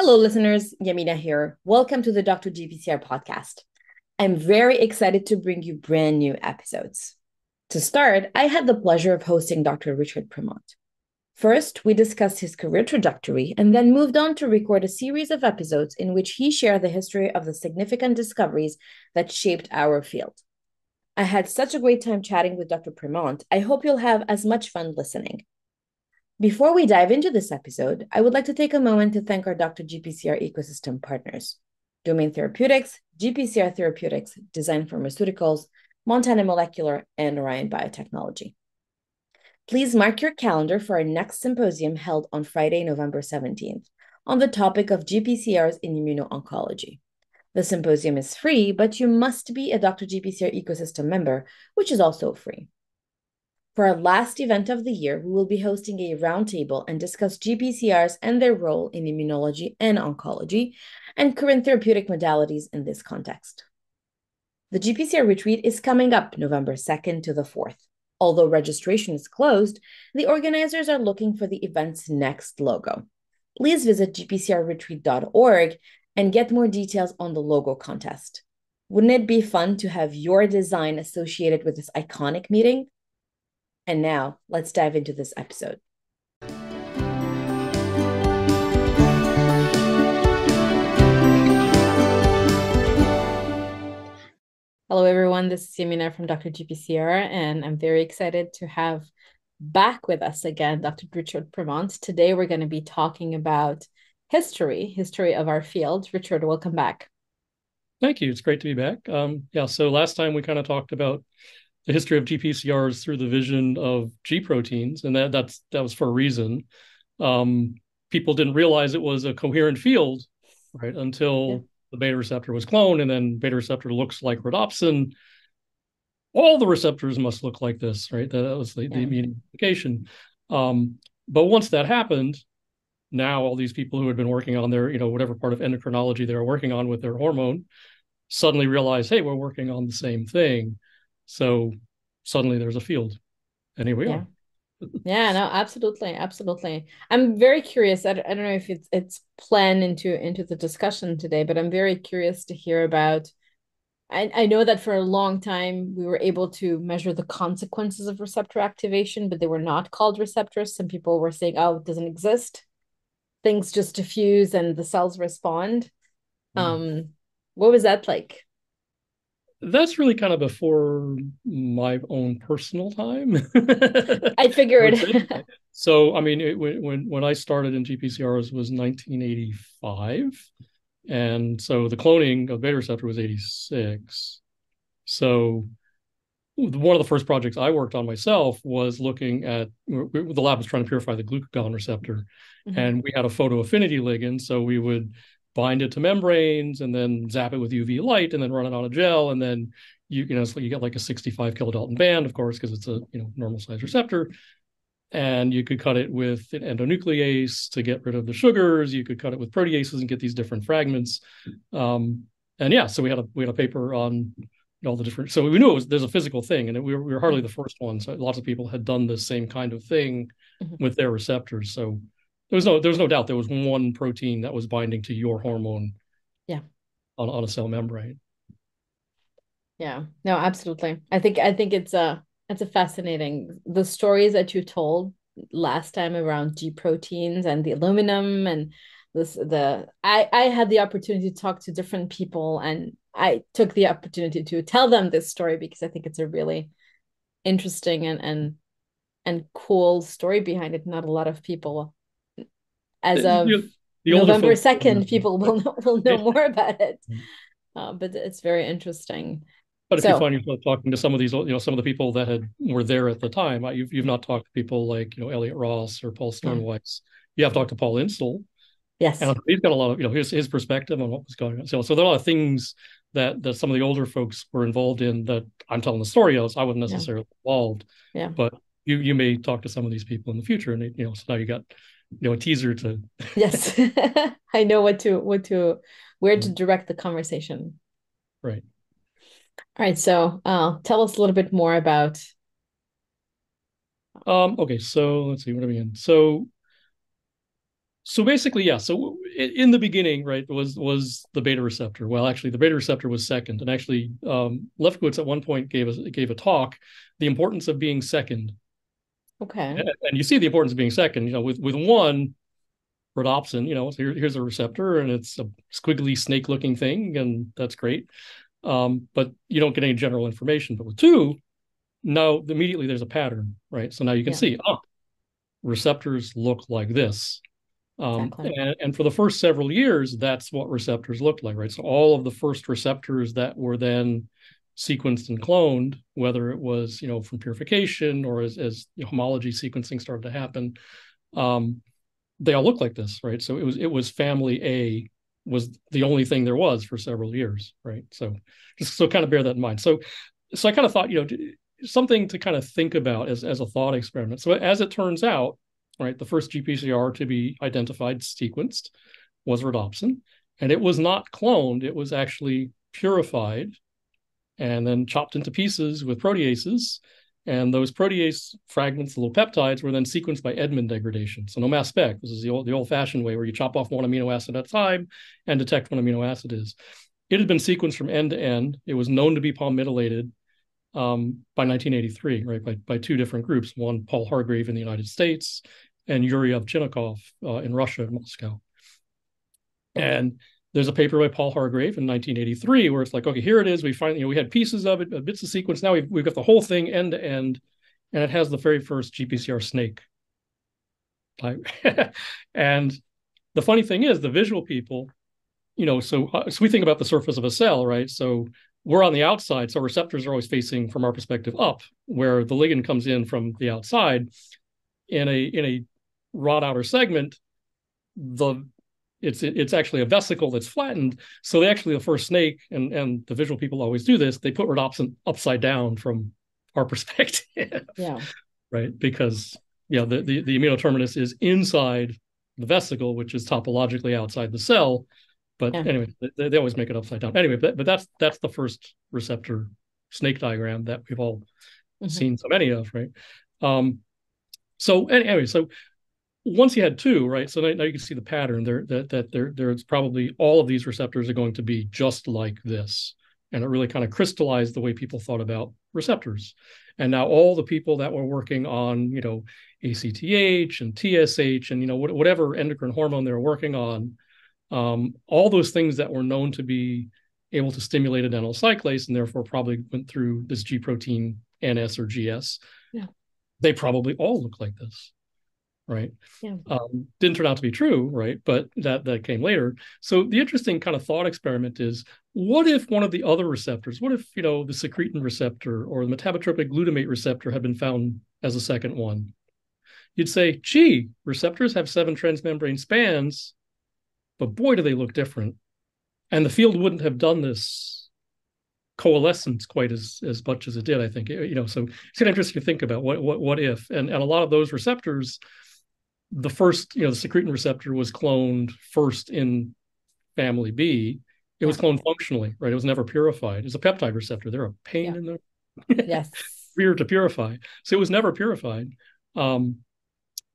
Hello, listeners. Yamina here. Welcome to the Dr. GPCR podcast. I'm very excited to bring you brand new episodes. To start, I had the pleasure of hosting Dr. Richard Premont. First, we discussed his career trajectory and then moved on to record a series of episodes in which he shared the history of the significant discoveries that shaped our field. I had such a great time chatting with Dr. Premont. I hope you'll have as much fun listening. Before we dive into this episode, I would like to take a moment to thank our Dr. GPCR ecosystem partners Domain Therapeutics, GPCR Therapeutics, Design Pharmaceuticals, Montana Molecular, and Orion Biotechnology. Please mark your calendar for our next symposium held on Friday, November 17th, on the topic of GPCRs in immuno-oncology. The symposium is free, but you must be a Dr. GPCR ecosystem member, which is also free. For our last event of the year, we will be hosting a roundtable and discuss GPCRs and their role in immunology and oncology, and current therapeutic modalities in this context. The GPCR retreat is coming up November 2nd to the 4th. Although registration is closed, the organizers are looking for the event's next logo. Please visit gpcrretreat.org and get more details on the logo contest. Wouldn't it be fun to have your design associated with this iconic meeting? And now let's dive into this episode. Hello, everyone. This is Yamina from Dr. GPCR, and I'm very excited to have back with us again Dr. Richard Premont. Today, we're going to be talking about history, history of our field. Richard, welcome back. Thank you. It's great to be back. Um, yeah, so last time we kind of talked about the history of GPCRs through the vision of G proteins, and that that's that was for a reason. Um, people didn't realize it was a coherent field, right? Until yeah. the beta receptor was cloned, and then beta receptor looks like rhodopsin. All the receptors must look like this, right? That was the, yeah. the immediate implication. Um, but once that happened, now all these people who had been working on their, you know, whatever part of endocrinology they were working on with their hormone, suddenly realize, hey, we're working on the same thing. So suddenly there's a field. And here we yeah. are. yeah, no, absolutely, absolutely. I'm very curious. I don't, I don't know if it's it's planned into into the discussion today, but I'm very curious to hear about. I, I know that for a long time we were able to measure the consequences of receptor activation, but they were not called receptors. Some people were saying, "Oh, it doesn't exist." Things just diffuse and the cells respond. Mm. Um, what was that like? That's really kind of before my own personal time. I figured. so, I mean, it, when when I started in GPCRs was 1985, and so the cloning of beta receptor was 86. So, one of the first projects I worked on myself was looking at the lab was trying to purify the glucagon receptor, mm-hmm. and we had a photo affinity ligand, so we would bind it to membranes and then zap it with UV light and then run it on a gel. And then you you know so you get like a 65 kilodalton band of course because it's a you know normal size receptor. And you could cut it with an endonuclease to get rid of the sugars. You could cut it with proteases and get these different fragments. Um, and yeah so we had a we had a paper on all the different so we knew it was there's a physical thing and we were, we were hardly the first one. So lots of people had done the same kind of thing mm-hmm. with their receptors. So there was no there was no doubt there was one protein that was binding to your hormone yeah. on, on a cell membrane. Yeah. No absolutely. I think i think it's a it's a fascinating the stories that you told last time around g proteins and the aluminum and this the i i had the opportunity to talk to different people and i took the opportunity to tell them this story because i think it's a really interesting and and and cool story behind it. Not a lot of people as of the, the November second, people will know, will know more about it. Uh, but it's very interesting. But if so, you find yourself talking to some of these, you know, some of the people that had were there at the time, you've you've not talked to people like you know Elliot Ross or Paul Sternweis. You have talked to Paul Insel. Yes, and he's got a lot of you know his his perspective on what was going on. So so there are a lot of things that that some of the older folks were involved in that I'm telling the story of. So I wasn't necessarily yeah. involved. Yeah, but you you may talk to some of these people in the future, and you know so now you got you know a teaser to yes i know what to what to where to mm. direct the conversation right all right so uh tell us a little bit more about um okay so let's see what are we in so so basically, yeah. So in the beginning, right, was was the beta receptor. Well, actually, the beta receptor was second, and actually, um, Lefkowitz at one point gave us gave a talk, the importance of being second. Okay. And, and, you see the importance of being second. You know, with with one, rhodopsin. You know, here, here's a receptor, and it's a squiggly snake looking thing, and that's great. Um, but you don't get any general information. But with two, now immediately there's a pattern, right? So now you can yeah. see, oh, receptors look like this um, exactly. and, and, for the first several years, that's what receptors looked like, right? So all of the first receptors that were then sequenced and cloned, whether it was you know from purification or as, as homology sequencing started to happen, um, they all look like this, right? So it was it was family A was the only thing there was for several years, right? So just so kind of bear that in mind. So so I kind of thought you know something to kind of think about as as a thought experiment. So as it turns out, right? The first GPCR to be identified, sequenced, was rhodopsin. And it was not cloned, it was actually purified and then chopped into pieces with proteases. And those protease fragments, little peptides, were then sequenced by Edman degradation. So no mass spec. This is the old, the old-fashioned way where you chop off one amino acid at a time and detect what amino acid is. It had been sequenced from end to end. It was known to be palmitoylated um, by 1983, right? By, by two different groups. One, Paul Hargrave in the United States, and Yuri Ovchinnikov uh, in Russia, in Moscow. And there's a paper by Paul Hargrave in 1983 where it's like, okay, here it is. We find, you know, we had pieces of it, bits of sequence. Now we've, we've got the whole thing end to end, and it has the very first GPCR snake. and the funny thing is, the visual people, you know, so uh, so we think about the surface of a cell, right? So we're on the outside, so receptors are always facing, from our perspective, up, where the ligand comes in from the outside. In a in a rod outer segment, the it's it's actually a vesicle that's flattened. So they actually the first snake and and the visual people always do this. They put rhodopsin upside down from our perspective. Yeah. right, because yeah, the, the the amino terminus is inside the vesicle, which is topologically outside the cell. But yeah. anyway, they, they, always make it upside down. Anyway, but, but that's that's the first receptor snake diagram that we've all mm-hmm. seen so many of, right? Um, so anyway, so once you had two, right? So now, now you can see the pattern there that that there there's probably all of these receptors are going to be just like this. And it really kind of crystallized the way people thought about receptors. And now all the people that were working on, you know, ACTH and TSH and you know whatever endocrine hormone they were working on, um, all those things that were known to be able to stimulate adenyl cyclase and therefore probably went through this G protein NS or GS. Yeah. They probably all look like this right? Yeah. Um, didn't turn out to be true, right? But that that came later. So the interesting kind of thought experiment is: what if one of the other receptors, what if you know the secretin receptor or the metabotropic glutamate receptor had been found as a second one? You'd say, gee, receptors have seven transmembrane spans, but boy, do they look different. And the field wouldn't have done this coalescence quite as as much as it did. I think you know. So it's kind of interesting to think about what what what if, and and a lot of those receptors the first, you know, the secretin receptor was cloned first in family B. It was cloned functionally, right? It was never purified. It's a peptide receptor. They're a pain yeah. in the yes rear to purify. So it was never purified, um,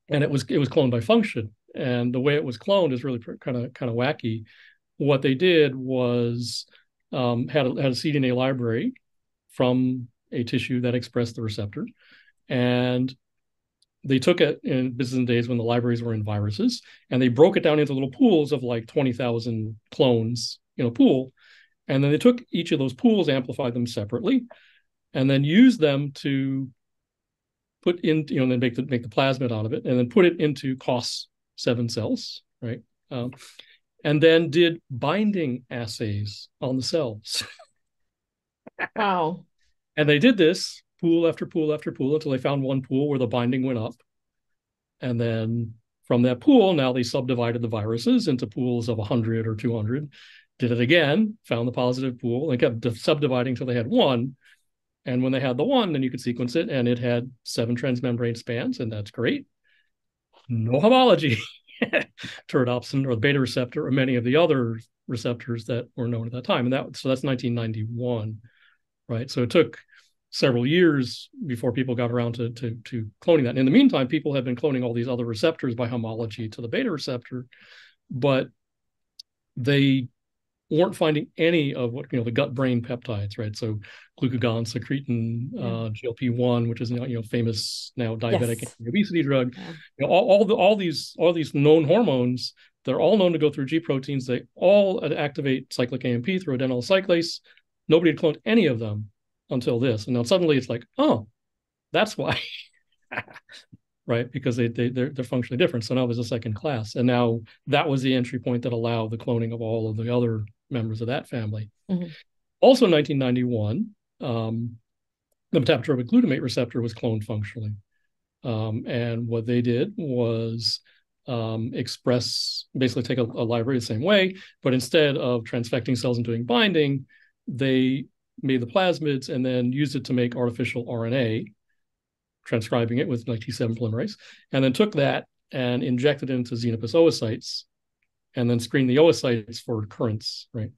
and it was it was cloned by function. And the way it was cloned is really kind of kind of wacky. What they did was um, had a, had a cDNA library from a tissue that expressed the receptor, and they took it in business days when the libraries were in viruses and they broke it down into little pools of like 20,000 clones in a pool. And then they took each of those pools, amplified them separately, and then used them to put in, you know, then make the make the plasmid out of it, and then put it into COS seven cells, right? Um, and then did binding assays on the cells. wow. And they did this pool after pool after pool until they found one pool where the binding went up. And then from that pool, now they subdivided the viruses into pools of 100 or 200, did it again, found the positive pool, and kept subdividing until they had one. And when they had the one, then you could sequence it, and it had seven transmembrane spans, and that's great. No homology to rhodopsin or the beta receptor or many of the other receptors that were known at that time. And that so that's 1991, right? So it took several years before people got around to, to, to cloning that. And in the meantime, people have been cloning all these other receptors by homology to the beta receptor, but they weren't finding any of what you know the gut brain peptides, right? So glucagon, secretin, yeah. uh, GLP one, which is now you know famous now diabetic yes. obesity drug. Yeah. You know, all, all the all these all these known hormones, they're all known to go through G proteins. They all activate cyclic AMP through adenyl cyclase. Nobody had cloned any of them until this, and now suddenly it's like, oh, that's why. right? Because they, they they're, they're functionally different. So now there's a second class, and now that was the entry point that allowed the cloning of all of the other members of that family. Mm-hmm. Also, in 1991, um, the metabotropic glutamate receptor was cloned functionally, um, and what they did was um, express basically take a, a, library the same way, but instead of transfecting cells and doing binding, they made the plasmids and then used it to make artificial RNA transcribing it with like T7 polymerase, and then took that and injected it into Xenopus oocytes, and then screened the oocytes for currents, right?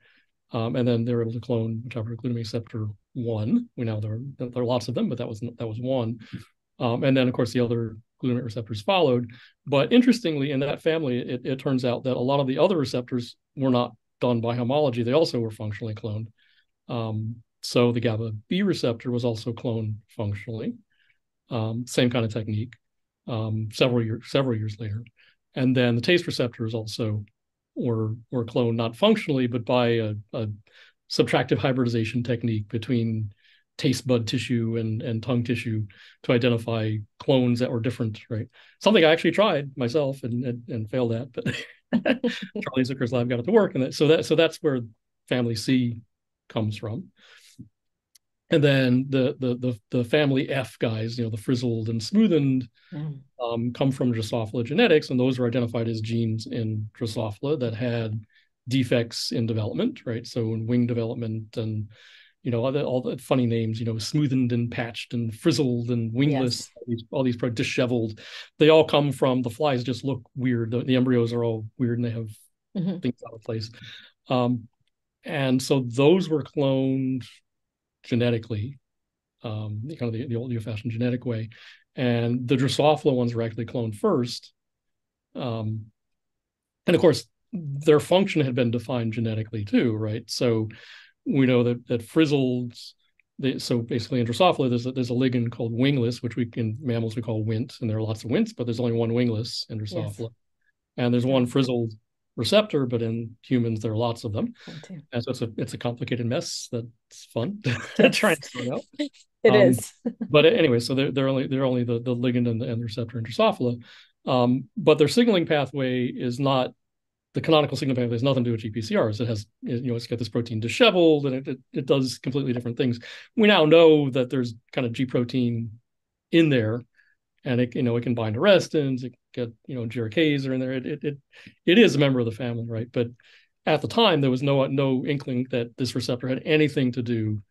Um, and then they were able to clone metabotropic glutamate receptor one. We know there are, there are lots of them, but that was that was one. Um, and then of course the other glutamate receptors followed. But interestingly, in that family, it, it turns out that a lot of the other receptors were not done by homology; they also were functionally cloned. Um, so the GABA B receptor was also cloned functionally um, same kind of technique, um, several years several years later, and then the taste receptors also were were cloned not functionally but by a, a subtractive hybridization technique between taste bud tissue and and tongue tissue to identify clones that were different right? Something i actually tried myself and and, and failed at but charlie zuker's lab got it to work and that, so that so that's where family c comes from and then the the the, the family F guys, you know, the frizzled and smoothened, mm. um, come from Drosophila genetics, and those are identified as genes in Drosophila that had defects in development, right? So in wing development and you know all the, all the funny names, you know, smoothened and patched and frizzled and wingless, yes. all these all these dishevelled. They all come from the flies. Just look weird. The, the embryos are all weird and they have mm-hmm. things out of place. Um, and so those were cloned genetically, um, kind of the, the old-fashioned genetic way. And the Drosophila ones were actually cloned first. Um, and of course, their function had been defined genetically too, right? So we know that that frizzled, they, so basically in Drosophila, there's a, there's a ligand called wingless, which we in mammals we call Wnt, and there are lots of Wnts, but there's only one wingless in Drosophila. Yes. And there's one frizzled receptor, but in humans there are lots of them. And so it's a it's a complicated mess that's fun to try and sort out. It um, is. but anyway, so they're they're only they're only the, the ligand and the, and the receptor in Drosophila. Um, but their signaling pathway is not the canonical signaling pathway has nothing to do with GPCRs. It has you know it's got this protein dishevelled and it, it, it does completely different things. We now know that there's kind of G protein in there and it you know it can bind arrestins, it get you know GRKs are in there. It, it it it is a member of the family, right? But at the time, there was no no inkling that this receptor had anything to do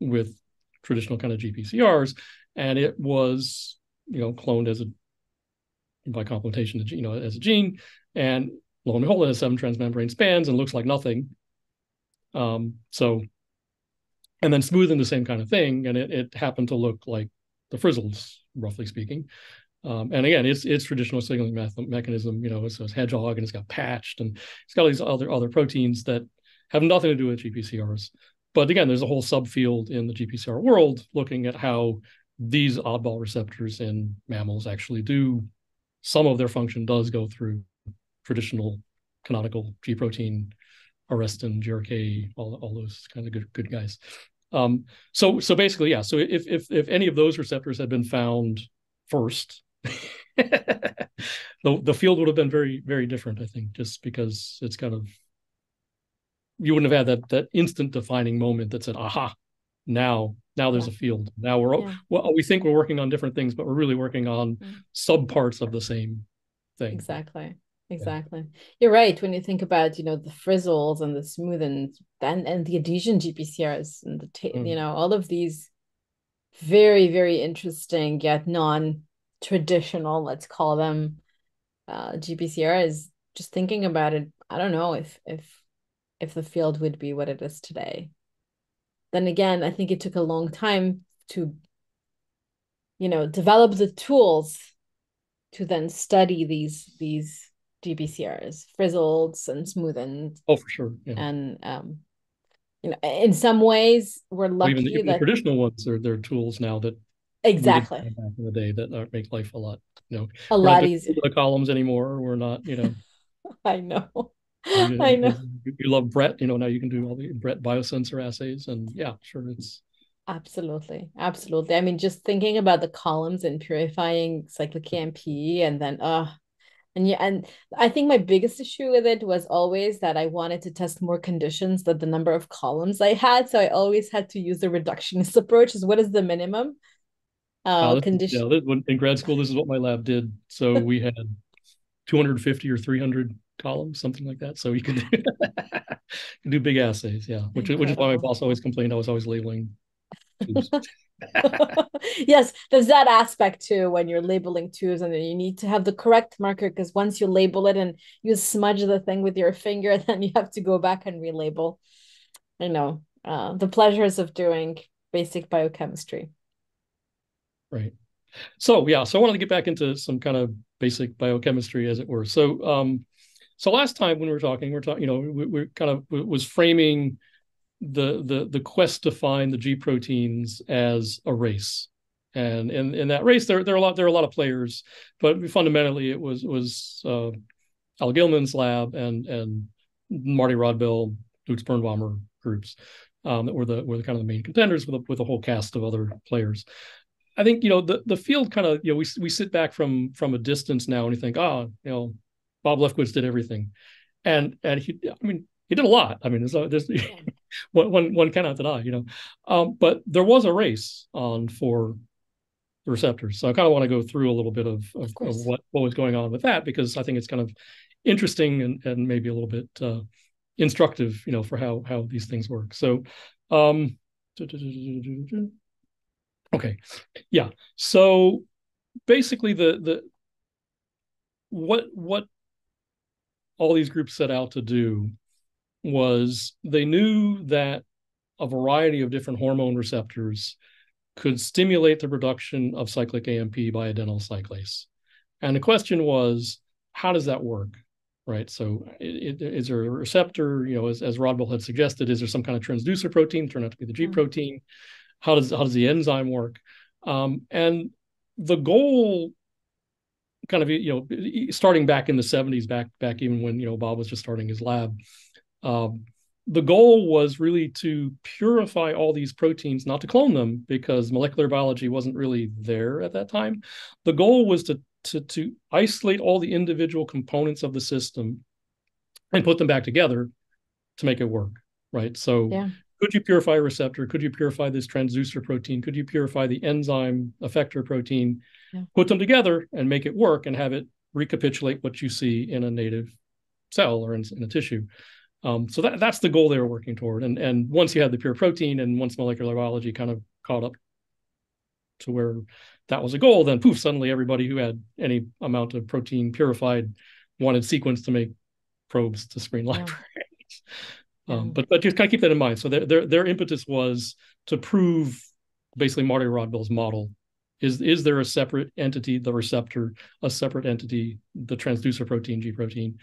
with traditional kind of GPCRs, and it was you know cloned as a by complementation, you know, as a gene, and lo and behold, it has seven transmembrane spans and looks like nothing. Um, so, and then smoothened the same kind of thing, and it, it happened to look like the frizzles, roughly speaking. Um, and again, it's it's traditional signaling mechanism. You know, so it's hedgehog and it's got patched and it's got all these other other proteins that have nothing to do with GPCRs. But again, there's a whole subfield in the GPCR world looking at how these oddball receptors in mammals actually do some of their function does go through traditional canonical G protein, arrestin, GRK, all, all those kind of good good guys. Um, so so basically, yeah. So if if if any of those receptors had been found first, the the field would have been very very different. I think just because it's kind of you wouldn't have had that that instant defining moment that said, "Aha, now now there's yeah. a field. Now we're yeah. well, we think we're working on different things, but we're really working on mm. subparts of the same thing." Exactly exactly yeah. you're right when you think about you know the frizzles and the smooth and and, and the adhesion gpcrs and the mm. you know all of these very very interesting yet non-traditional let's call them uh gpcrs just thinking about it i don't know if if if the field would be what it is today then again i think it took a long time to you know develop the tools to then study these these GPCRs, frizzled and smoothened. Oh, for sure. Yeah. And um, you know, in some ways, we're lucky even, even that the traditional ones are they're tools now that exactly back in the day that are, make life a lot you know a lot easier. The columns anymore. We're not you know. I know. I know. You, you love BRET, you know. Now you can do all the BRET biosensor assays, and yeah, sure, it's Absolutely. Absolutely. I mean, just thinking about the columns and purifying cyclic AMP and then uh and yeah, and I think my biggest issue with it was always that I wanted to test more conditions than the number of columns I had. So I always had to use the reductionist approach. Is what is the minimum? Uh, uh condition. Yeah, when, in grad school, this is what my lab did. So we had 250 or 300 columns, something like that. So you could do, do big assays. Yeah, which, which is why my boss always complained I was always labeling yes, there's that aspect too when you're labeling tubes, and then you need to have the correct marker because once you label it and you smudge the thing with your finger, then you have to go back and relabel. I know uh, the pleasures of doing basic biochemistry. Right. So yeah, so I wanted to get back into some kind of basic biochemistry, as it were. So um, so last time when we were talking, we we're talking, you know, we, we kind of was framing the the the quest to find the G proteins as a race. And in, in that race, there there are a lot there are a lot of players, but fundamentally it was was uh, Al Gilman's lab and and Marty Rodbell, Lutz Birnbaumer groups um, that were the were the kind of the main contenders with a, with a whole cast of other players. I think you know the the field kind of you know we we sit back from from a distance now and you think oh you know Bob Lefkowitz did everything, and and he I mean he did a lot. I mean, there's, there's one, one cannot deny, you know. Um, but there was a race on for the receptors. So I kind of want to go through a little bit of, of, of, of, what, what was going on with that because I think it's kind of interesting and, and maybe a little bit uh, instructive, you know, for how how these things work. So, um, okay, yeah. So basically, the the what what all these groups set out to do was they knew that a variety of different hormone receptors could stimulate the production of cyclic AMP by adenyl cyclase. And the question was, how does that work? Right. So, it, it, is there a receptor? You know, as, as Rodbell had suggested, is there some kind of transducer protein? Turn out to be the G mm-hmm. protein. How does how does the enzyme work? Um, and the goal, kind of you know, starting back in the '70s, back back even when you know Bob was just starting his lab, um, the goal was really to purify all these proteins, not to clone them because molecular biology wasn't really there at that time. The goal was to, to, to isolate all the individual components of the system and put them back together to make it work, right? So yeah. could you purify a receptor? Could you purify this transducer protein? Could you purify the enzyme effector protein? Yeah. Put them together and make it work and have it recapitulate what you see in a native cell or in, in a tissue. Um, so that, that's the goal they were working toward. And, and once you had the pure protein and once molecular biology kind of caught up to where that was a goal, then poof, suddenly everybody who had any amount of protein purified wanted sequence to make probes to screen yeah. libraries. Um, but but just kind of keep that in mind. So their, their their impetus was to prove basically Marty Rodbell's model. Is is there a separate entity, the receptor, a separate entity, the transducer protein, G protein,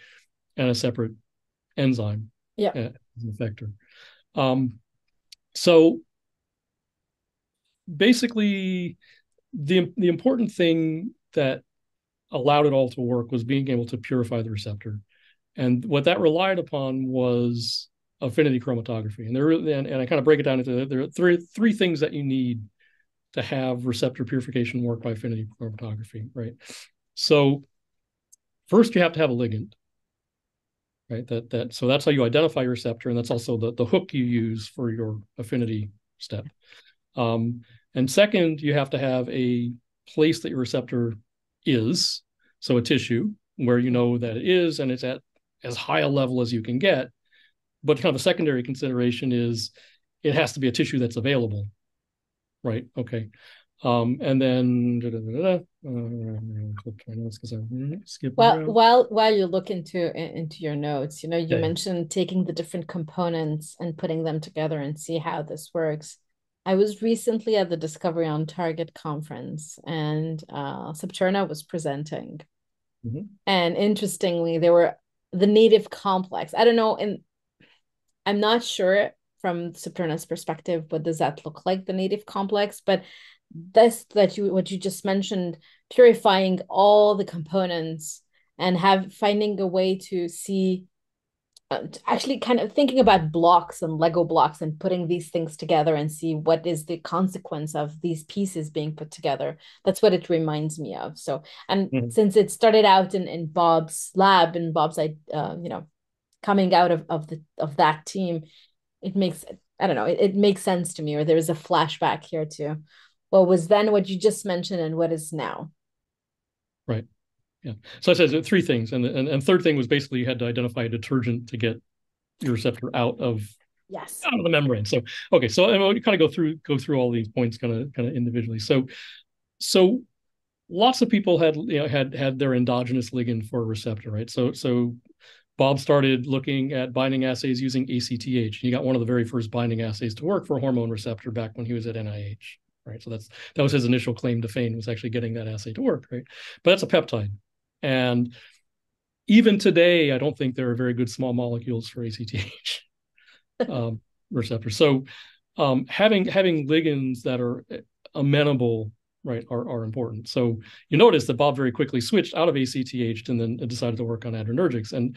and a separate enzyme yeah. as an effector. Um, so basically, the the important thing that allowed it all to work was being able to purify the receptor, and what that relied upon was affinity chromatography. And there and, and I kind of break it down into there are three three things that you need to have receptor purification work by affinity chromatography, right? So first you have to have a ligand right? That that so that's how you identify your receptor, and that's also the the hook you use for your affinity step. Um, and second, you have to have a place that your receptor is, so a tissue where you know that it is, and it's at as high a level as you can get. But kind of a secondary consideration is it has to be a tissue that's available, right? Okay. Um, and then well, while while you look into into your notes, you know, you yeah. mentioned taking the different components and putting them together and see how this works. I was recently at the Discovery on Target conference, and uh, Septerna was presenting. Mm-hmm. And interestingly, there were the native complex. I don't know, and I'm not sure from Septerna's perspective, what does that look like, the native complex? But this that you what you just mentioned, purifying all the components and have finding a way to see uh, actually kind of thinking about blocks and lego blocks and putting these things together and see what is the consequence of these pieces being put together. That's what it reminds me of. So and mm-hmm. since it started out in, in bob's lab and bob's uh, you know coming out of, of the of that team it makes i don't know it, it makes sense to me or there's a flashback here too what was then what you just mentioned and what is now right yeah. So I said three things, and, and and third thing was basically you had to identify a detergent to get your receptor out of yes out of the membrane. So okay, so I'm going to kind of go through go through all these points kind of kind of individually. So so lots of people had you know had had their endogenous ligand for a receptor, right? So so Bob started looking at binding assays using ACTH. He got one of the very first binding assays to work for a hormone receptor back when he was at NIH. Right. So that's that was his initial claim to fame was actually getting that assay to work, right? But that's a peptide. And even today, I don't think there are very good small molecules for ACTH um, receptors. So um, having having ligands that are amenable right are, are important so you notice that bob very quickly switched out of acth and then decided to work on adrenergics and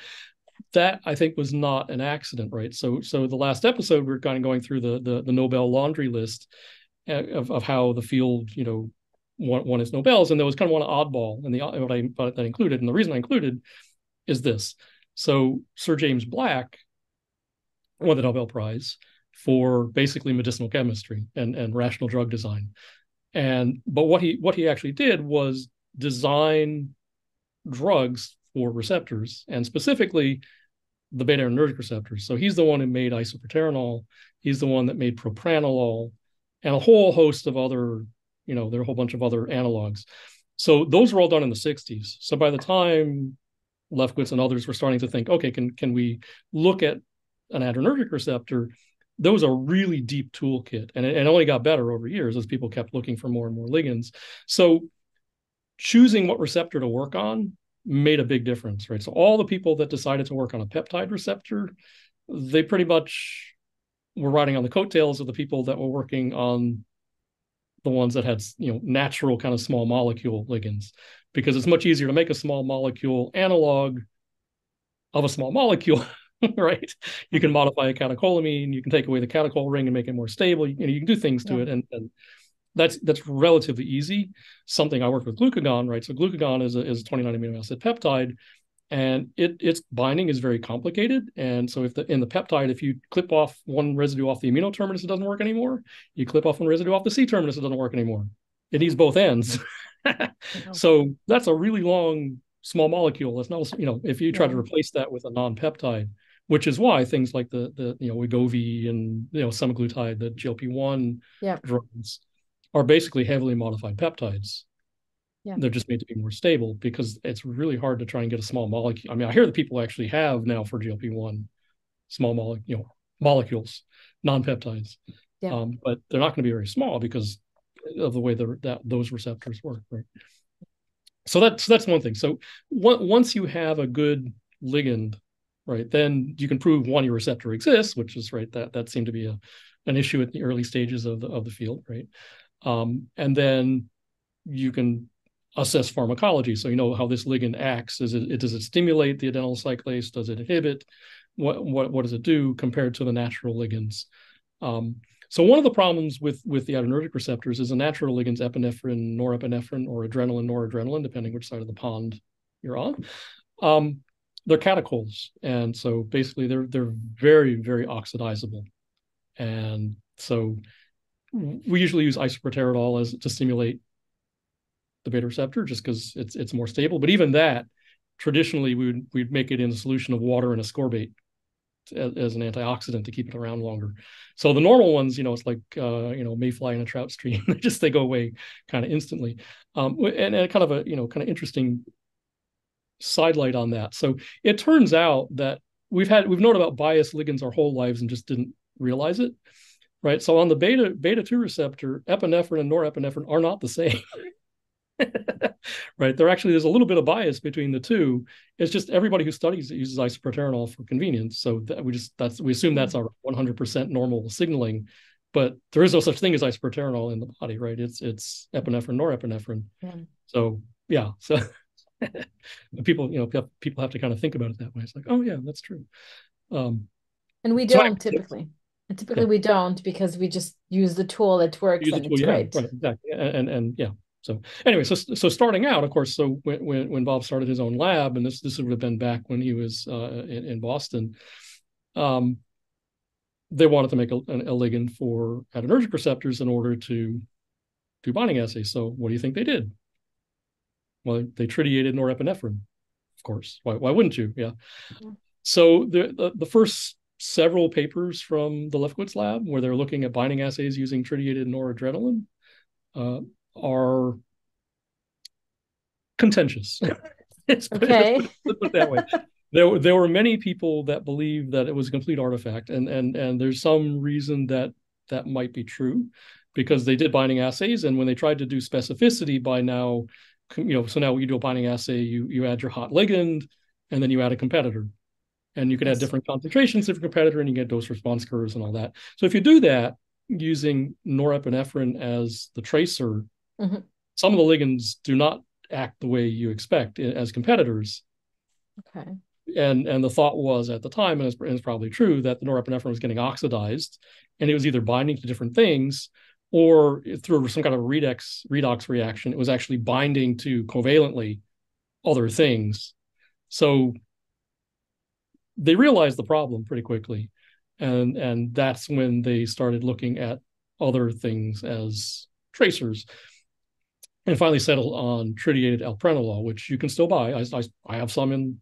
that i think was not an accident right so so the last episode we are kind of going through the the, the nobel laundry list Uh, of, of how the field you know won, won its Nobels, and there was kind of one oddball, and the uh, what I that included, and the reason I included is this. So Sir James Black won the Nobel Prize for basically medicinal chemistry and and rational drug design, and but what he what he actually did was design drugs for receptors, and specifically the beta adrenergic receptors. So he's the one who made isoproterenol. He's the one that made propranolol and a whole host of other you know, there are a whole bunch of other analogs. So those were all done in the 60s. So by the time Lefkowitz and others were starting to think, okay, can can we look at an adrenergic receptor? There was a really deep toolkit, and it, it only got better over years as people kept looking for more and more ligands. So choosing what receptor to work on made a big difference, right? So all the people that decided to work on a peptide receptor, they pretty much were riding on the coattails of the people that were working on the ones that had you know natural kind of small molecule ligands. Because it's much easier to make a small molecule analog of a small molecule right? You can modify a catecholamine you can take away the catechol ring and make it more stable. You, know, you can do things to yeah. it and, and that's that's relatively easy. Something i work with glucagon right? So glucagon is a, is a 29 amino acid peptide and it its binding is very complicated. And so if the in the peptide, if you clip off one residue off the amino terminus, it doesn't work anymore. You clip off one residue off the C terminus, it doesn't work anymore. It needs both ends. Mm-hmm. so that's a really long small molecule. It's not you know if you try yeah. to replace that with a non-peptide, which is why things like the the you know Wegovy and you know semaglutide, the GLP one yeah. drugs, are basically heavily modified peptides. Yeah. They're just made to be more stable because it's really hard to try and get a small molecule. I mean, I hear that people actually have now for GLP one small molecule, you know, molecules, non-peptides. Yeah. Um, but they're not going to be very small because of the way the, that those receptors work, right? So that's that's one thing. So one, once you have a good ligand, right, then you can prove one your receptor exists, which is right that that seemed to be a an issue at the early stages of the of the field, right? Um, and then you can assess pharmacology. So you know how this ligand acts. Is it, does it stimulate the adenyl cyclase? Does it inhibit? What what what does it do compared to the natural ligands? Um, so one of the problems with with the adrenergic receptors is the natural ligands epinephrine, norepinephrine, or adrenaline, noradrenaline, depending which side of the pond you're on. Um, they're catechols, and so basically they're they're very very oxidizable, and so we usually use isoproterenol as to stimulate the beta receptor just because it's it's more stable. But even that, traditionally, we would we'd make it in a solution of water and ascorbate as, as, an antioxidant to keep it around longer. So the normal ones, you know, it's like uh, you know mayfly in a trout stream; they just they go away kind of instantly. Um, and, and kind of a you know kind of interesting sidelight on that. So it turns out that we've had we've known about biased ligands our whole lives and just didn't realize it. right? So on the beta beta two receptor, epinephrine and norepinephrine are not the same. right? There actually there's a little bit of bias between the two. It's just everybody who studies it uses isoproterenol for convenience. So that we just that's we assume that's our 100% normal signaling, but there is no such thing as isoproterenol in the body, right? It's it's epinephrine, norepinephrine. Yeah. So yeah, so people you know people have to kind of think about it that way. It's like oh yeah, that's true. Um, and we don't so I, typically. And typically yeah. we don't because we just use the tool that works and it's great. Right, exactly. And, and and yeah, so anyway, so so starting out, of course, so when when, when Bob started his own lab, and this this would have been back when he was uh, in, in, Boston, um, they wanted to make a, a, ligand for adrenergic receptors in order to do binding assays. So what do you think they did? Well, they tritiated norepinephrine, of course. Why why wouldn't you? Yeah. Mm-hmm. So the, the the first several papers from the Lefkowitz lab where they're looking at binding assays using tritiated noradrenaline. Uh, are contentious. okay. put it that way. There, there were many people that believe that it was a complete artifact, and and and there's some reason that that might be true, because they did binding assays, and when they tried to do specificity by now, you know, so now you do a binding assay, you you add your hot ligand, and then you add a competitor, and you can yes. add different concentrations of your competitor, and you get dose response curves and all that. So if you do that using norepinephrine as the tracer, Mm-hmm. Some of the ligands do not act the way you expect as competitors. Okay. And and the thought was at the time, and it's, and it's probably true, that the norepinephrine was getting oxidized, and it was either binding to different things, or through some kind of redox redox reaction, it was actually binding to covalently other things. So they realized the problem pretty quickly, and and that's when they started looking at other things as tracers and finally settled on tritiated alpranolol, which you can still buy. I, I, I have some in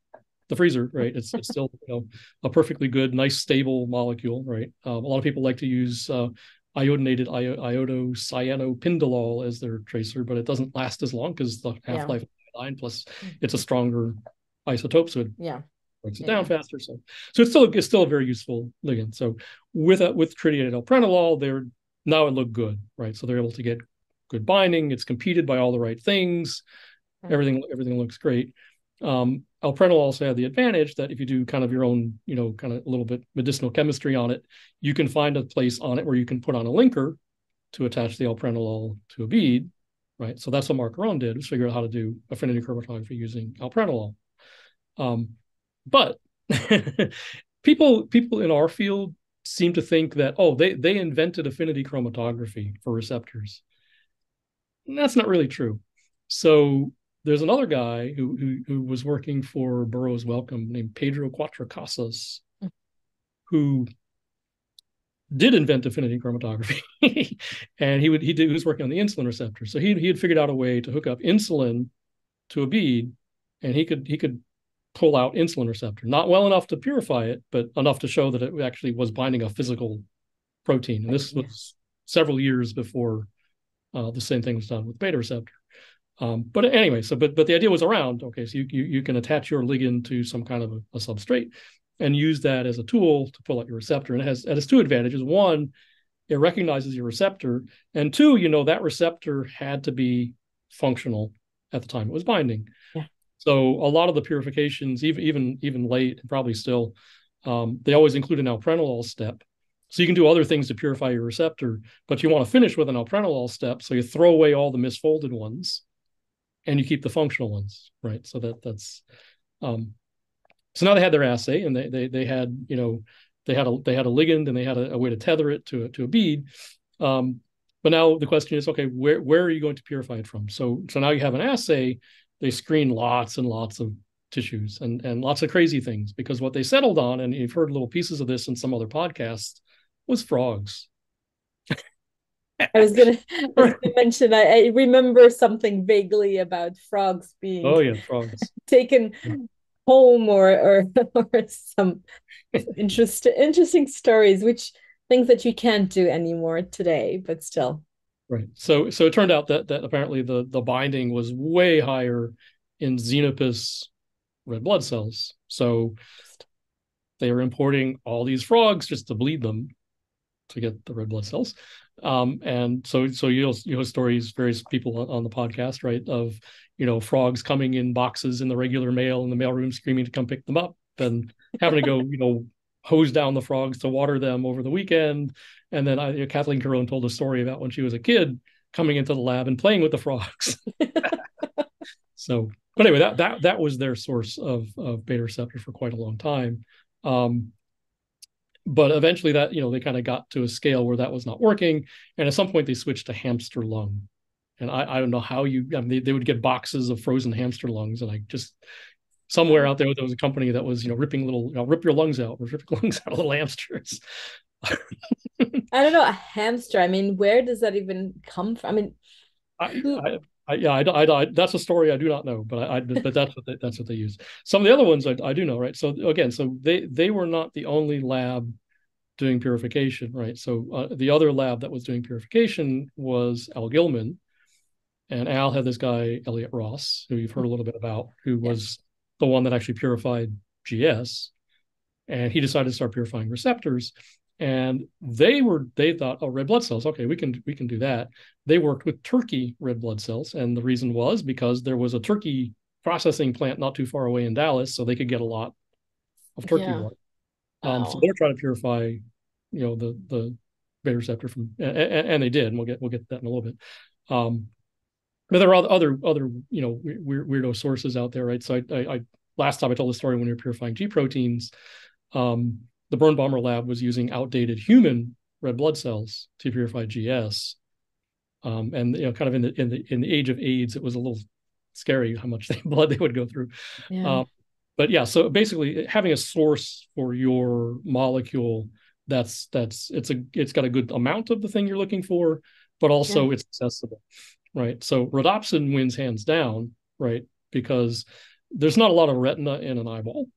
the freezer, right? It's, it's still you know a perfectly good, nice, stable molecule, right? Um, a lot of people like to use uh, iodinated iodocyanopindolol as their tracer, but it doesn't last as long because the half life yeah. iodine plus mm. it's a stronger isotope, so it yeah. breaks it yeah. down faster. So so it's still it's still a very useful ligand. So with a, with tritiated alpranolol, they're now it looked good, right? So they're able to get good binding. It's competed by all the right things. Mm-hmm. Everything everything looks great. Um, alpranolol also had the advantage that if you do kind of your own, you know, kind of a little bit medicinal chemistry on it, you can find a place on it where you can put on a linker to attach the alpranolol to a bead, right? So that's what Marc Caron did, was figure out how to do affinity chromatography using alpranolol. Um, but people people in our field seem to think that oh they they invented affinity chromatography for receptors that's not really true. So there's another guy who, who, who was working for Burroughs Wellcome named Pedro Cuatrecasas, mm-hmm. who did invent affinity chromatography, and he would he did he was working on the insulin receptor. So he he had figured out a way to hook up insulin to a bead, and he could he could pull out insulin receptor. Not well enough to purify it, but enough to show that it actually was binding a physical protein. And this was several years before uh, the same thing was done with beta receptor. Um, but anyway, so but but the idea was around. Okay, so you you, you can attach your ligand to some kind of a, a, substrate and use that as a tool to pull out your receptor. And it has it has two advantages. One, it recognizes your receptor, and two, you know that receptor had to be functional at the time it was binding. Yeah. So a lot of the purifications, even even even late, probably still, um, they always include an alpranolol step so you can do other things to purify your receptor, but you want to finish with an alpranolol step. So you throw away all the misfolded ones and you keep the functional ones, right? So that that's um, so now they had their assay and they they they had, you know, they had a they had a ligand and they had a, a way to tether it to a to a bead. Um, but now the question is, okay, where where are you going to purify it from? So so now you have an assay, they screen lots and lots of tissues and and lots of crazy things because what they settled on, and you've heard little pieces of this in some other podcasts, was frogs. I was gonna, mention. I, I, remember something vaguely about frogs being. Oh yeah, frogs taken home or or, or some interesting interesting stories, which things that you can't do anymore today, but still. Right. So so it turned out that that apparently the the binding was way higher in Xenopus red blood cells. So they were importing all these frogs just to bleed them to get the red blood cells. Um, and so so you'll you know stories various people on the podcast right of you know frogs coming in boxes in the regular mail in the mailroom screaming to come pick them up and having to go you know hose down the frogs to water them over the weekend. And then I, you know, Kathleen Caron told a story about when she was a kid coming into the lab and playing with the frogs. so, but anyway, that that that was their source of of beta receptor for quite a long time. Um, but eventually, that you know they kind of got to a scale where that was not working, and at some point they switched to hamster lung. And I, I don't know how you I mean, they, they would get boxes of frozen hamster lungs, and I just somewhere out there there was a company that was you know ripping little you know, rip your lungs out or rip your lungs out of little hamsters i don't know a hamster i mean where does that even come from i mean I, I, I, yeah, I, I, that's a story I do not know, but I, but that's what they, that's what they use. Some of the other ones I, do know, right? So again, so they they were not the only lab doing purification, right? So uh, the other lab that was doing purification was Al Gilman, and Al had this guy Elliott Ross, who you've heard a little bit about, who yeah. was the one that actually purified GS. And he decided to start purifying receptors. And they were they thought, oh, red blood cells. Okay, we can we can do that. They worked with turkey red blood cells, and the reason was because there was a turkey processing plant not too far away in Dallas, so they could get a lot of turkey yeah. water. Um, So they're trying to purify, you know, the the beta receptor from, and, and, they did. And we'll get we'll get that in a little bit. Um, but there are other other you know weird, weirdo sources out there, right? So I, I, I last time I told the story when we were purifying G proteins, um, the Birnbaumer lab was using outdated human red blood cells to purify GS, um, and you know, kind of in the in the in the age of AIDS, it was a little scary how much blood they would go through. Yeah. Um, but yeah, so basically having a source for your molecule that's that's it's a it's got a good amount of the thing you're looking for, but also yeah. it's accessible right? So rhodopsin wins hands down, right? Because there's not a lot of retina in an eyeball,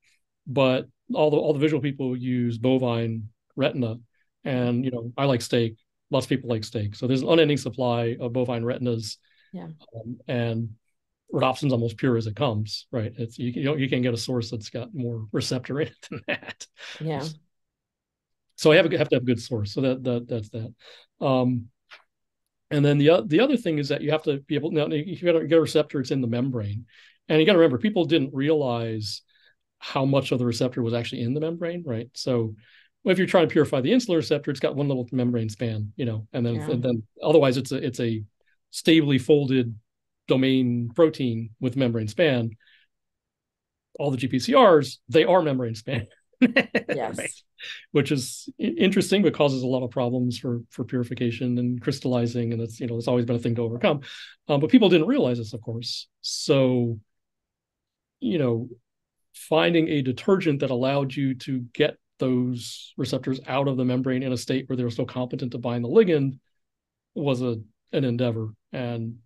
but all the all the visual people use bovine retina, and you know I like steak. Lots of people like steak, so there's an unending supply of bovine retinas. Yeah, um, and rhodopsin's almost pure as it comes, right? It's you you, know, you can get a source that's got more receptor in it than that. Yeah. So I have, a, have to have a good source. So that that that's that. Um, and then the the other thing is that you have to be able now you got to get a receptor. It's in the membrane, and you got to remember people didn't realize how much of the receptor was actually in the membrane, right? So if you're trying to purify the insulin receptor, it's got one little membrane span, you know, and then yeah. and then otherwise it's a it's a stably folded domain protein with membrane span. All the GPCRs, they are membrane span. yes. right? Which is interesting, but causes a lot of problems for for purification and crystallizing, and it's you know it's always been a thing to overcome. Um, but people didn't realize this, of course. So, you know, finding a detergent that allowed you to get those receptors out of the membrane in a state where they were still competent to bind the ligand was a an endeavor, and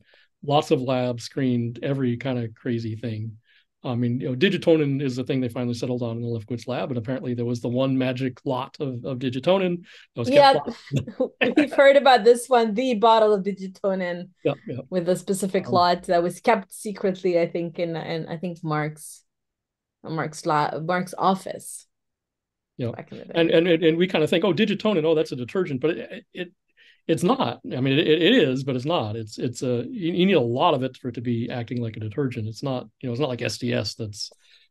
lots of labs screened every kind of crazy thing. I mean, you know, digitonin is the thing they finally settled on in the Lefkowitz lab, and apparently there was the one magic lot of, of digitonin. That was yeah, we've heard about this one, the bottle of digitonin yeah, yeah. with a specific um, lot that was kept secretly, I think, in in I think Marc's Marc's lab, Marc's office. Yeah, and and and we kind of think, oh, digitonin, oh, that's a detergent, but it, it it's not. I mean, it, it is, but it's not. It's it's a you, you, need a lot of it for it to be acting like a detergent. It's not you know it's not like SDS that's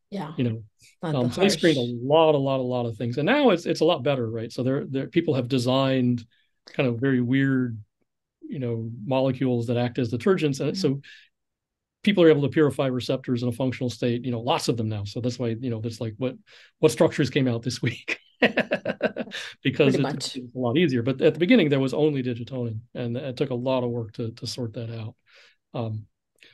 yeah you know. Um, so they screened a lot, a lot, a lot of things, and now it's it's a lot better, right? So there there people have designed kind of very weird you know molecules that act as detergents, and mm-hmm. so people are able to purify receptors in a functional state. You know, lots of them now. So that's why you know that's like what what structures came out this week. because it's, it's, a lot easier. But at the beginning, there was only digitonin, and it took a lot of work to to sort that out. Um,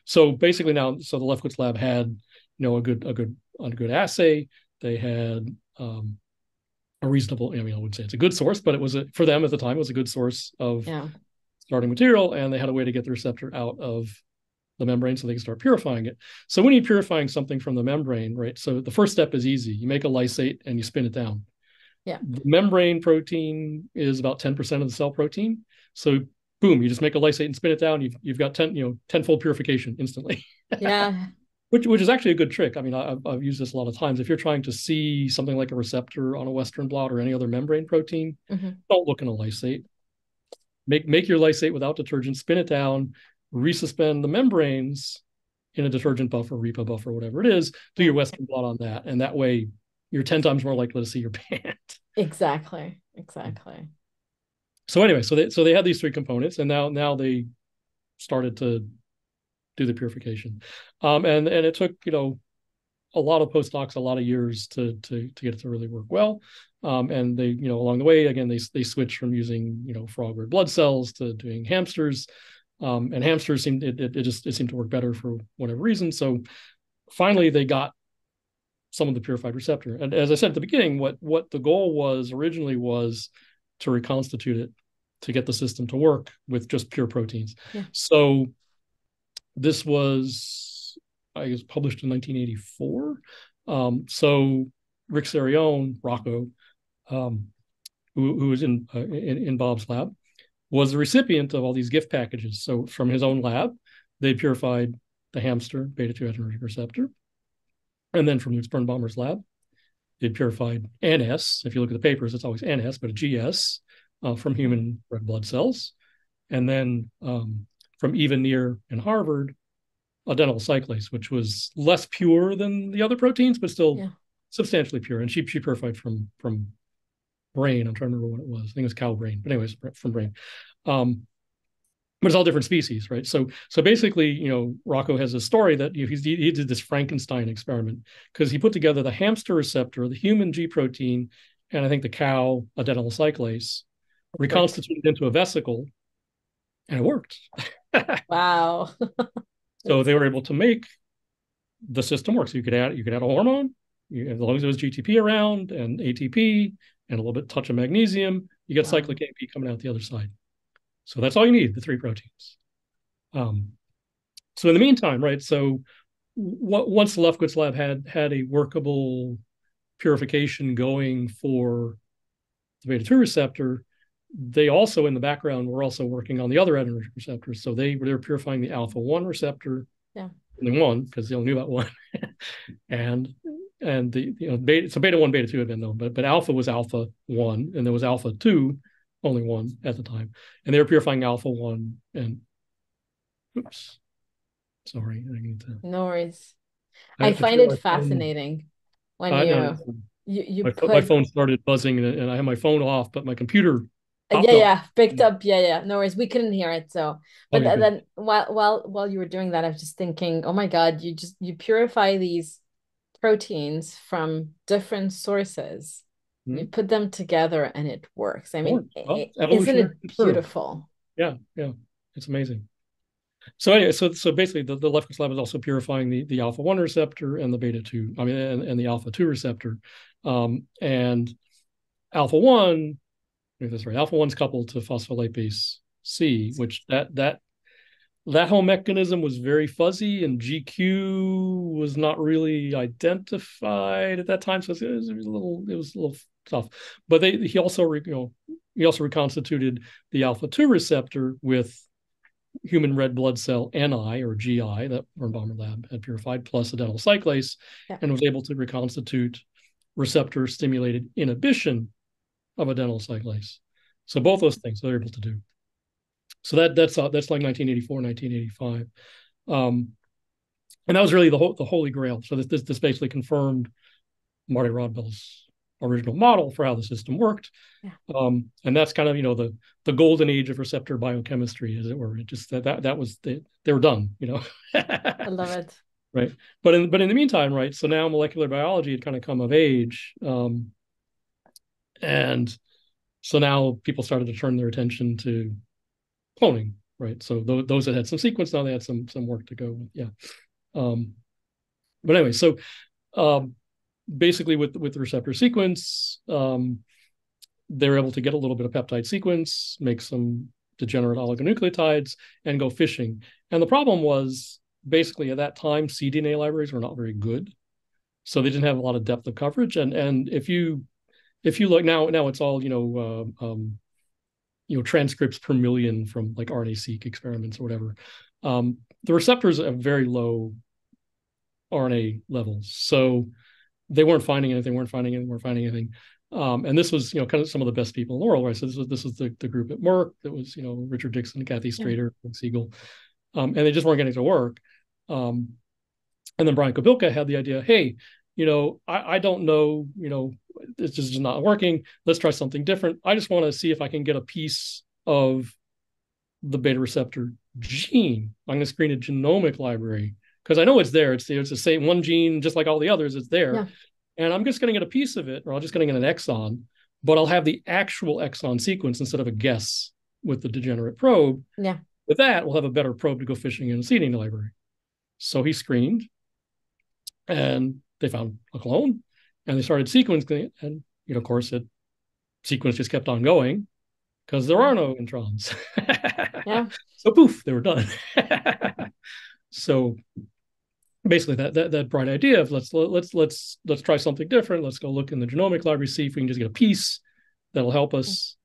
so basically, now, so the Lefkowitz lab had, you know, a good a good a good assay. They had um, a reasonable. I mean, I wouldn't say it's a good source, but it was a, for them at the time it was a good source of yeah. starting material, and they had a way to get the receptor out of the membrane so they can start purifying it. So when you're purifying something from the membrane, right? So the first step is easy. You make a lysate and you spin it down. Yeah. The membrane protein is about 10% of the cell protein. So boom, you just make a lysate and spin it down. You've, you've got 10, you know, tenfold purification instantly. Yeah. which which is actually a good trick. I mean, I, have I've used this a lot of times. If you're trying to see something like a receptor on a Western blot or any other membrane protein, mm-hmm. don't look in a lysate. Make make your lysate without detergent, spin it down, resuspend the membranes in a detergent buffer, repo buffer, whatever it is. Do your Western blot on that, and that way you're ten times more likely to see your band. Exactly. Exactly. So anyway, so they so they had these three components, and now now they started to do the purification. Um, and and it took you know a lot of postdocs, a lot of years to to to get it to really work well. Um, and they you know along the way again they they switched from using you know frog or blood cells to doing hamsters. Um, and hamsters seemed it, it, it just it seemed to work better for whatever reason. So finally they got some of the purified receptor. And as I said at the beginning, what what the goal was originally was to reconstitute it to get the system to work with just pure proteins. Yeah. So this was, I guess, published in 1984. Um, so Rick Cerione, Rocco, um, who, who was in, uh, in, in Bob's lab, was the recipient of all these gift packages. So from his own lab, they purified the hamster beta 2 adrenergic receptor. And then from Lutz Birnbaumer's lab, they purified NS. If you look at the papers, it's always NS, but a GS uh, from human red blood cells. And then um, from Neer in Harvard, adenyl cyclase, which was less pure than the other proteins, but still yeah. substantially pure. And she she purified from from brain. I'm trying to remember what it was. I think it was cow brain, but anyways, from brain. Um, but it's all different species, right? So so basically, you know, Rocco has a story that you know, he, he did this Frankenstein experiment because he put together the hamster receptor, the human G protein, and I think the cow adenyl cyclase, reconstituted into a vesicle, and it worked. wow. so they were able to make the system work. So you could add you could add a hormone, you, as long as there was GTP around and ATP and a little bit touch of magnesium, you get wow. cyclic AP coming out the other side. So that's all you need, the three proteins. Um, so in the meantime, right? So what, once the Lefkowitz lab had had a workable purification going for the beta two receptor, they also in the background were also working on the other adrenergic receptors. So they, were they were purifying the alpha one receptor. Yeah. Only one because they only knew about one, and and the you know beta so beta one beta two had been known, but but alpha was alpha one and there was alpha two, only one at the time, and they were purifying alpha one and oops, sorry, I need to. No worries. I, I find it fascinating phone. when you, you you my, put... my phone started buzzing and, and I had my phone off, but my computer uh, yeah, yeah, picked up. Yeah, yeah. No worries. We couldn't hear it. So, but okay, then while while while you were doing that, I was just thinking, oh my God, you just you purify these proteins from different sources. Mm-hmm. You put them together and it works. I mean, well, isn't it beautiful? Yeah, yeah. It's amazing. So anyway, so so basically the, the Lefkowitz lab is also purifying the, the alpha one receptor and the beta two, I mean, and, and the alpha two receptor. Um, and alpha one if that's right. Alpha one's coupled to phospholipase C, which that that that whole mechanism was very fuzzy, and GQ was not really identified at that time. So it was, a little it was a little tough. But they he also you know he also reconstituted the alpha two receptor with human red blood cell NI or GI that Birnbaumer lab had purified plus adenyl cyclase yeah. and was able to reconstitute receptor stimulated inhibition of adenyl cyclase. So both those things they're able to do. So that that's uh, that's like 1984, 1985, um, and that was really the whole the holy grail. So this this, this basically confirmed Marty Rodbell's original model for how the system worked, yeah. um, and that's kind of you know the the golden age of receptor biochemistry, as it were. It just that that, that was they, they were done. You know. I love it. Right, but in but in the meantime, right. So now molecular biology had kind of come of age. Um, and so now people started to turn their attention to cloning, right? So th- those that had some sequence now they had some some work to go with. Yeah. Um, but anyway, so um, basically with with the receptor sequence, um, they're able to get a little bit of peptide sequence, make some degenerate oligonucleotides, and go fishing. And the problem was basically at that time, cDNA libraries were not very good. So they didn't have a lot of depth of coverage. And and if you if you look now, now it's all you know, uh, um, you know, transcripts per million from like RNA-seq experiments or whatever. Um, the receptors have very low RNA levels. So they weren't finding anything, weren't finding anything, weren't finding anything. Um, and this was, you know, kind of some of the best people in the world, right? So this was this was the, the group at Merck that was, you know, Richard Dixon, Kathy Strader, yeah. Sigal, um, and they just weren't getting to work. Um, and then Brian Kobilka had the idea, hey, you know, I, I don't know, you know, it's just not working. Let's try something different. I just want to see if I can get a piece of the beta receptor gene. I'm going to screen a genomic library because I know it's there. It's it's the same one gene, just like all the others. It's there, yeah. and I'm just going to get a piece of it, or I'm just going to get an exon, but I'll have the actual exon sequence instead of a guess with the degenerate probe. Yeah. With that, we'll have a better probe to go fishing in a cDNA library. So he screened, and they found a clone, and they started sequencing, it. and you know, of course, it sequence just kept on going because there are no introns. yeah. So poof, they were done. so basically that, that that bright idea of let's let's let's let's try something different. Let's go look in the genomic library, see if we can just get a piece that'll help us.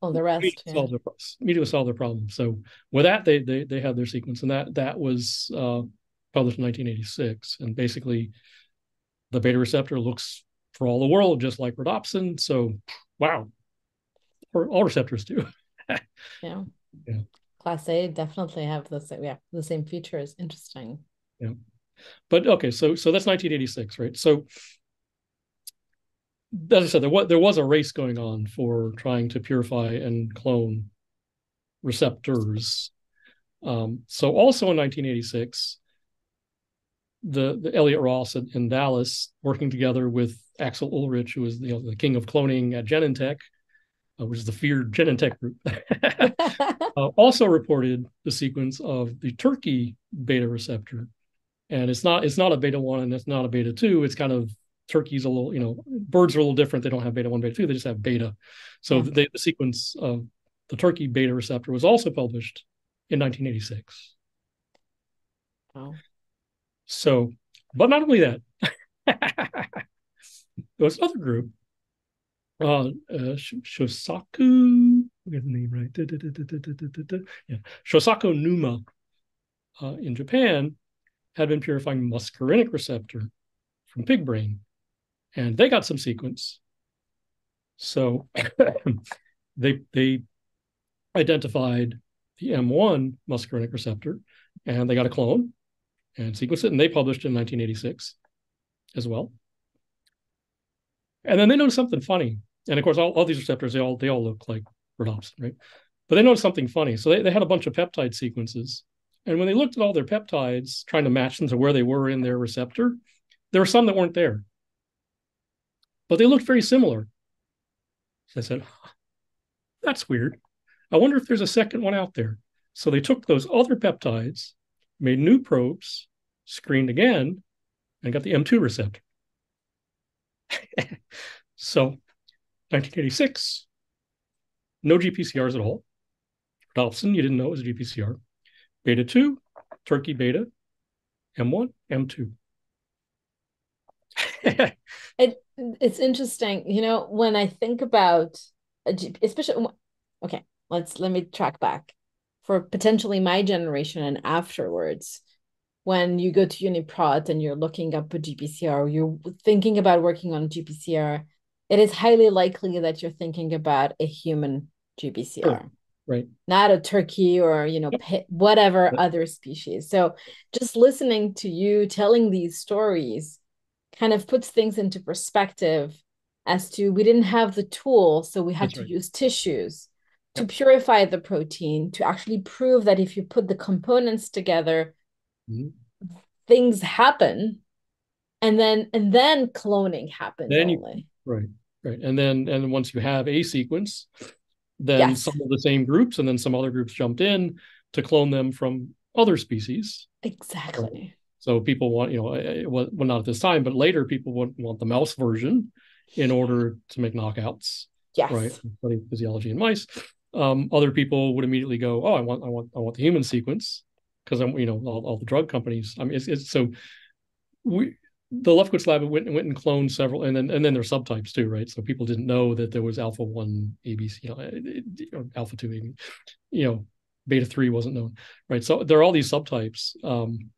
Well, the rest yeah. solve, their, immediately solve their problem. So with that, they they they had their sequence, and that that was uh, published in 1986, and basically the beta receptor looks for all the world just like rhodopsin. So wow, or all receptors do. yeah. Yeah. Class A definitely have the same, yeah, the same features. Interesting. Yeah. But okay, so so that's 1986, right? So as I said, there was there was a race going on for trying to purify and clone receptors. Um, so also in 1986, the, the Elliott Ross in, in Dallas working together with Axel Ullrich, who was you know, the king of cloning at Genentech, uh, which is the feared Genentech group, uh, also reported the sequence of the turkey beta receptor. And it's not it's not a beta one and it's not a beta two. It's kind of turkeys a little, you know, birds are a little different. They don't have beta one, beta two. They just have beta. So the, the sequence of the turkey beta receptor was also published in 1986. Oh. So, but not only that, there was another group uh, uh Shosaku, get the name right. Da, da, da, yeah, Shosaku Numa uh, in Japan had been purifying muscarinic receptor from pig brain, and they got some sequence. So they they identified the M1 muscarinic receptor, and they got a clone and sequenced it, and they published in 1986 as well. And then they noticed something funny and of course, all, all these receptors, they all they all look like rhodopsin, right? But they noticed something funny. So they, they had a bunch of peptide sequences. And when they looked at all their peptides, trying to match them to where they were in their receptor, there were some that weren't there. But they looked very similar. So I said, that's weird. I wonder if there's a second one out there. So they took those other peptides, made new probes, screened again, and got the M2 receptor. so 1986, no GPCRs at all. Rhodopsin, you didn't know it was a GPCR. Beta 2, Turkey Beta, M1, M2. it, it's interesting. You know, when I think about, a G, especially, okay, let's let me track back. For potentially my generation and afterwards, when you go to UniProt and you're looking up a GPCR, you're thinking about working on GPCR, it is highly likely that you're thinking about a human GPCR. Sure. Right. Not a turkey or, you know, whatever yep. other species. So just listening to you telling these stories kind of puts things into perspective as to we didn't have the tool, so we had That's to right. use tissues to purify the protein to actually prove that if you put the components together, mm-hmm. things happen. And then and then cloning happens then only. You, right right and then and once you have a sequence then yes. some of the same groups and then some other groups jumped in to clone them from other species exactly so people want you know well not at this time but later people would want the mouse version in order to make knockouts yes right study physiology in mice um, other people would immediately go oh i want i want i want the human sequence because i'm you know all, all the drug companies i mean it's, it's so we the Lefkowitz lab went, went and cloned several, and then and then there's subtypes too, right? So people didn't know that there was alpha one ABC, you know, eh, or alpha two, AB, you know, beta three wasn't known, right? So there are all these subtypes, um,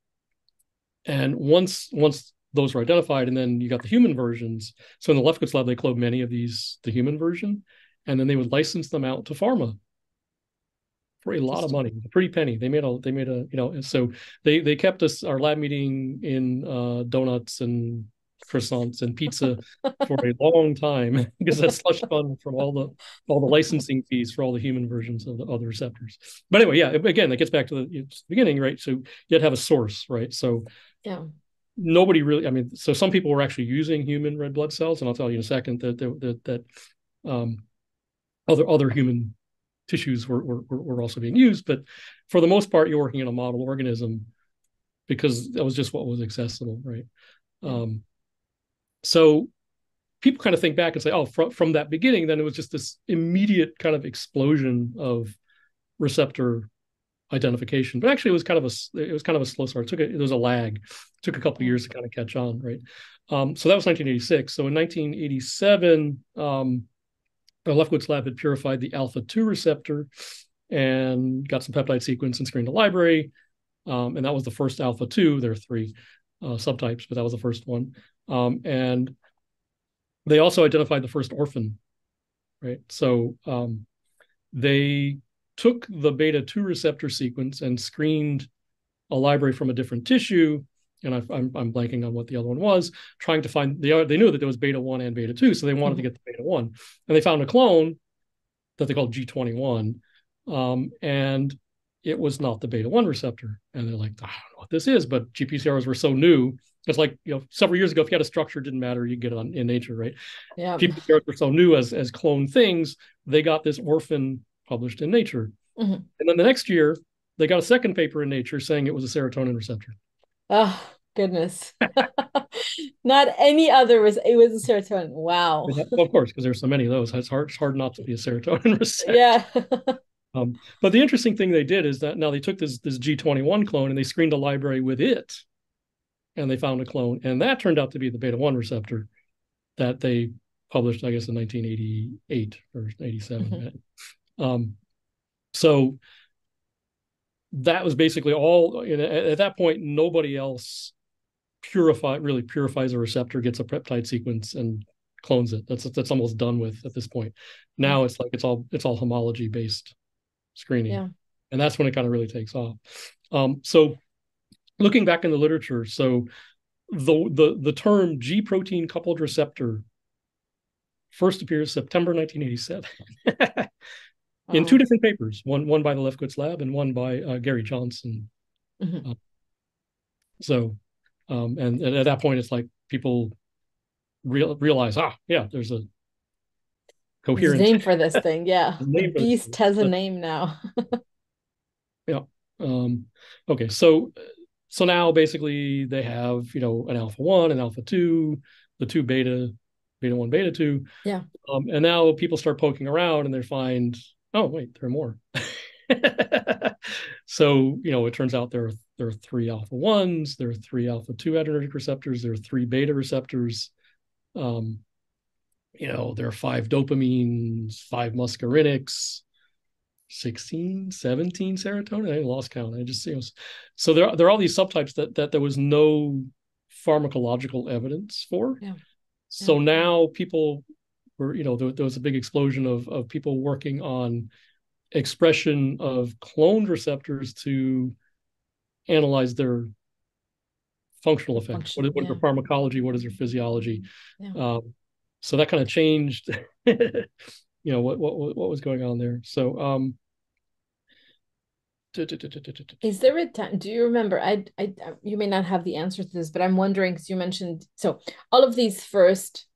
and once once those were identified, and then you got the human versions. So in the Lefkowitz lab, they cloned many of these, the human version, and then they would license them out to pharma for a lot of money, a pretty penny. They made a they made a you know so they they kept us our lab meeting in uh, donuts and croissants and pizza for a long time because that's slush fund from all the all the licensing fees for all the human versions of the other receptors. But anyway, yeah, again, that gets back to the beginning, right? So you had to have a source, right? So yeah, nobody really. I mean, so some people were actually using human red blood cells, and I'll tell you in a second that that that, that um, other other human tissues were, were were also being used. But for the most part, you're working in a model organism because that was just what was accessible, right? Um, so people kind of think back and say, oh, from, from that beginning, then it was just this immediate kind of explosion of receptor identification. But actually, it was kind of a it was kind of a slow start. It took a, there was a lag. It took a couple of years to kind of catch on, right? Um, so that was 1986. So in 1987, um, Lefkowitz lab had purified the alpha two receptor and got some peptide sequence and screened the library. Um, and that was the first alpha two. There are three uh, subtypes, but that was the first one. Um, and they also identified the first orphan, right? So um, they took the beta 2 receptor sequence and screened a library from a different tissue. And I, am I'm blanking on what the other one was, trying to find the they knew that there was beta 1 and beta 2. So they wanted mm-hmm. to get the beta 1. And they found a clone that they called G21. Um, and it was not the beta 1 receptor. And they're like, I don't know what this is, but GPCRs were so new it's like you know, several years ago, if you had a structure, it didn't matter. You get it on in nature, right? Yeah. People were so new as as clone things, they got this orphan published in Nature, mm-hmm. and then the next year they got a second paper in Nature saying it was a serotonin receptor. Oh goodness! not any other was it was a serotonin. Wow. well, of course, because there's so many of those. It's hard. It's hard not to be a serotonin receptor. Yeah. um, but the interesting thing they did is that now they took this this G21 clone and they screened a library with it and they found a clone, and that turned out to be the beta one receptor that they published, I guess, in 1988 or 87. Mm-hmm. Um, so that was basically all. You know, at, at that point, nobody else purify really purifies a receptor, gets a peptide sequence, and clones it. That's that's almost done with at this point. Now mm-hmm. it's like it's all it's all homology based screening, yeah. and that's when it kind of really takes off. Um, so looking back in the literature, so the the the term G protein coupled receptor first appears September 1987 in two different papers, one one by the Lefkowitz lab and one by uh, Gary Johnson. Mm-hmm. Uh, so, um, and, and, at that point, it's like people real, realize, ah, yeah, there's a coherent name for this thing. Yeah, the beast has a name now. yeah. Um, okay, so so now basically they have, you know, an alpha one, an alpha two, the two beta, beta one, beta two. Yeah. Um, and now people start poking around and they find, oh wait, there are more. so you know, it turns out there are there are three alpha ones, there are three alpha two adrenergic receptors, there are three beta receptors. Um, you know, there are five dopamines, five muscarinics, 16, 17 serotonin. I lost count. I just you know, so there there are all these subtypes that that there was no pharmacological evidence for. Yeah. So yeah. now people were, you know, there, there was a big explosion of of people working on expression of cloned receptors to analyze their functional effects. Function, what is, what yeah. their pharmacology? What is their physiology? Yeah. Um, so that kind of changed, you know, what what what was going on there. So um, is there a time? Do you remember? I, I, you may not have the answer to this, but I'm wondering because you mentioned so all of these first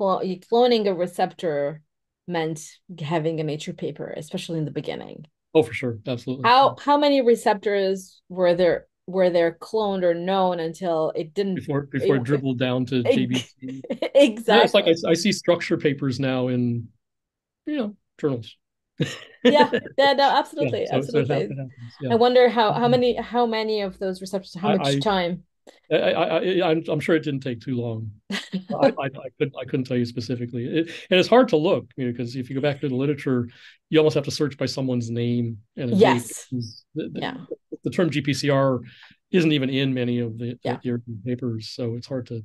cloning a receptor meant having a nature paper, especially in the beginning. Oh, for sure, absolutely. How how many receptors were there were there cloned or known until it didn't before before it, it dribbled down to JBC? exactly. Yeah, it's like I, I see structure papers now in you know journals yeah, yeah, no, absolutely, yeah, so, absolutely. So yeah. I wonder how how mm-hmm. many how many of those receptors, how much I, time? I, I, I, I'm, I'm sure it didn't take too long. I, I, I, couldn't I couldn't tell you specifically, it, and it's hard to look, you know, because if you go back to the literature, you almost have to search by someone's name and yes, the, the, yeah. The term GPCR isn't even in many of the, Yeah. the papers. So it's hard to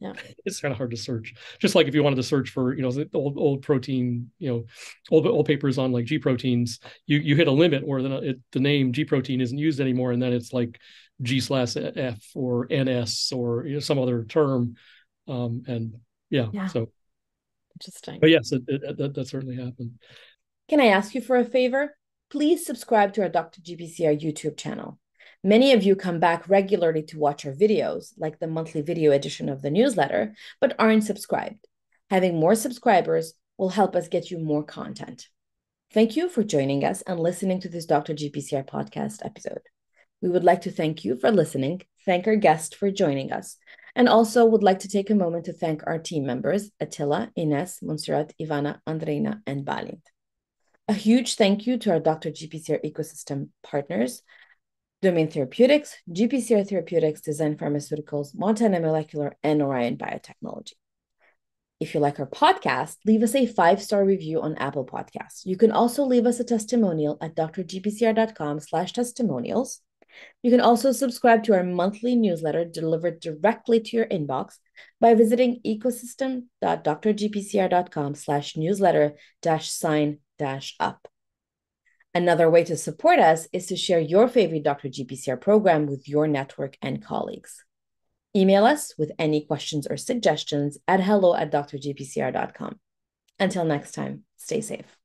Yeah. it's kind of hard to search. Just like if you wanted to search for, you know, the old old protein, you know, old old papers on like G proteins, you you hit a limit where the it, the name G protein isn't used anymore, and then it's like G slash F or NS or you know, some other term, um, and yeah, Yeah. so Interesting. but yes, it, it, that that certainly happened. Can I ask you for a favor? Please subscribe to our Dr. GPCR YouTube channel. Many of you come back regularly to watch our videos, like the monthly video edition of the newsletter, but aren't subscribed. Having more subscribers will help us get you more content. Thank you for joining us and listening to this Dr. GPCR podcast episode. We would like to thank you for listening, thank our guest for joining us, and also would like to take a moment to thank our team members Attila, Ines, Montserrat, Ivana, Andreina, and Balint. A huge thank you to our Dr. GPCR ecosystem partners, Domain Therapeutics, GPCR Therapeutics, Design Pharmaceuticals, Montana Molecular, and Orion Biotechnology. If you like our podcast, leave us a five star review on Apple Podcasts. You can also leave us a testimonial at drgpcr.com slash testimonials. You can also subscribe to our monthly newsletter delivered directly to your inbox by visiting ecosystem.drgpcr.com slash newsletter dash sign dash up. Another way to support us is to share your favorite Dr. GPCR program with your network and colleagues. Email us with any questions or suggestions at hello at drgpcr.com. Until next time, stay safe.